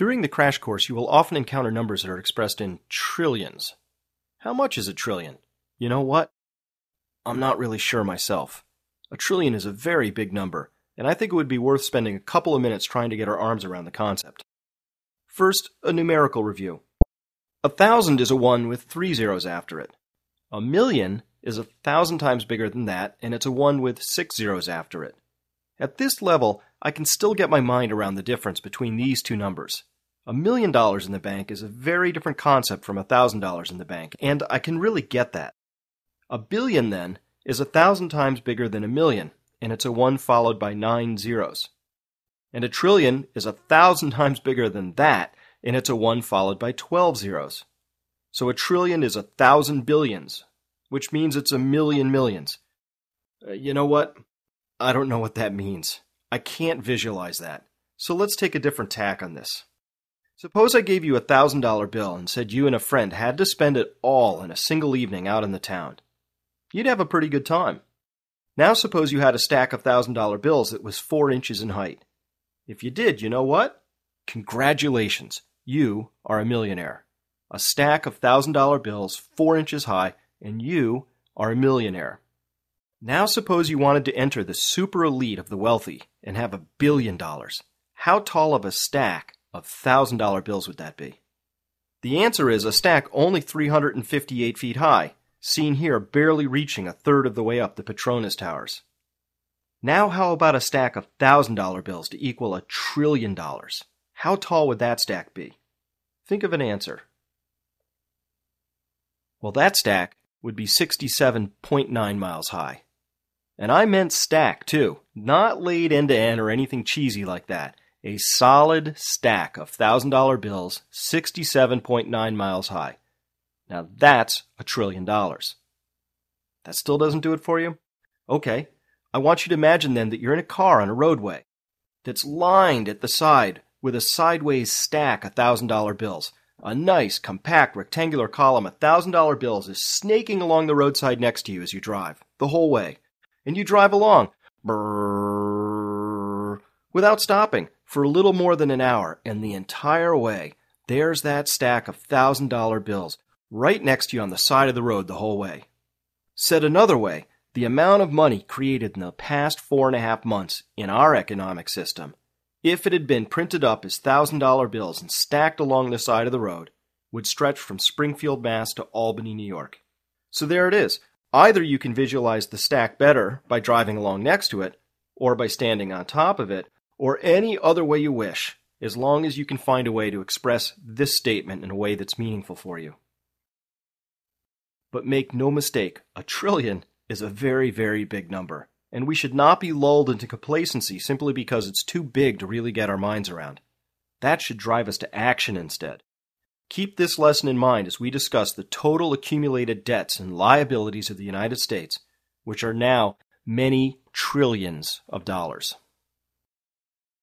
During the crash course, you will often encounter numbers that are expressed in trillions. How much is a trillion? You know what? I'm not really sure myself. A trillion is a very big number, and I think it would be worth spending a couple of minutes trying to get our arms around the concept. First, a numerical review. A thousand is a one with three zeros after it. A million is a thousand times bigger than that, and it's a one with six zeros after it. At this level, I can still get my mind around the difference between these two numbers. A million dollars in the bank is a very different concept from a thousand dollars in the bank, and I can really get that. A billion, then, is a thousand times bigger than a million, and it's a one followed by nine zeros. And a trillion is a thousand times bigger than that, and it's a one followed by 12 zeros. So a trillion is a thousand billions, which means it's a million millions. Uh, you know what? I don't know what that means. I can't visualize that. So let's take a different tack on this. Suppose I gave you a thousand dollar bill and said you and a friend had to spend it all in a single evening out in the town. You'd have a pretty good time. Now suppose you had a stack of thousand dollar bills that was four inches in height. If you did, you know what? Congratulations, you are a millionaire. A stack of thousand dollar bills four inches high, and you are a millionaire. Now suppose you wanted to enter the super elite of the wealthy and have a billion dollars. How tall of a stack of thousand dollar bills would that be? The answer is a stack only 358 feet high, seen here barely reaching a third of the way up the Petronas Towers. Now, how about a stack of thousand dollar bills to equal a trillion dollars? How tall would that stack be? Think of an answer. Well, that stack would be 67.9 miles high. And I meant stack, too, not laid end to end or anything cheesy like that. A solid stack of $1,000 bills, 67.9 miles high. Now that's a trillion dollars. That still doesn't do it for you? Okay, I want you to imagine then that you're in a car on a roadway that's lined at the side with a sideways stack of $1,000 bills. A nice, compact, rectangular column of $1,000 bills is snaking along the roadside next to you as you drive, the whole way and you drive along brrr, without stopping for a little more than an hour, and the entire way, there's that stack of thousand dollar bills right next to you on the side of the road the whole way. Said another way, the amount of money created in the past four and a half months in our economic system, if it had been printed up as thousand dollar bills and stacked along the side of the road, would stretch from Springfield, Mass. to Albany, New York. So there it is. Either you can visualize the stack better by driving along next to it, or by standing on top of it, or any other way you wish, as long as you can find a way to express this statement in a way that's meaningful for you. But make no mistake, a trillion is a very, very big number, and we should not be lulled into complacency simply because it's too big to really get our minds around. That should drive us to action instead. Keep this lesson in mind as we discuss the total accumulated debts and liabilities of the United States, which are now many trillions of dollars.